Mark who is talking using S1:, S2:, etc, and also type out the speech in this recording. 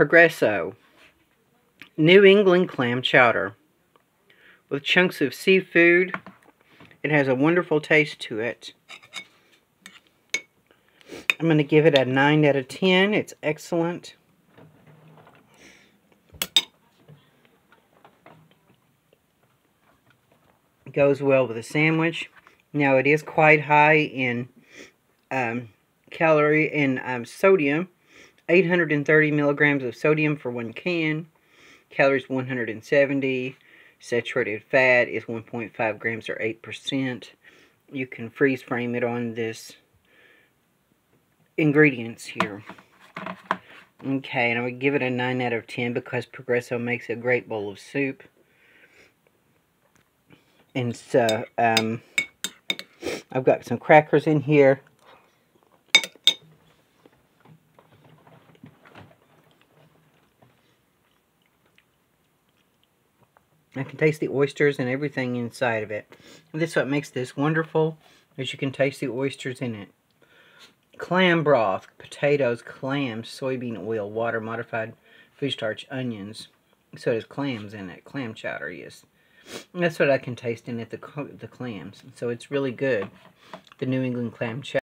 S1: Progresso New England Clam Chowder with chunks of seafood. It has a wonderful taste to it. I'm going to give it a 9 out of 10. It's excellent. goes well with a sandwich. Now it is quite high in um, calorie and um, sodium. 830 milligrams of sodium for one can. Calories 170. Saturated fat is 1.5 grams or 8%. You can freeze frame it on this ingredients here. Okay, and I would give it a 9 out of 10 because Progresso makes a great bowl of soup. And so, um, I've got some crackers in here. I can taste the oysters and everything inside of it. And this what makes this wonderful, is you can taste the oysters in it. Clam broth, potatoes, clams, soybean oil, water, modified fish starch, onions. So there's clams in it, clam chowder, yes. That's what I can taste in it, the, the clams. So it's really good, the New England clam chowder.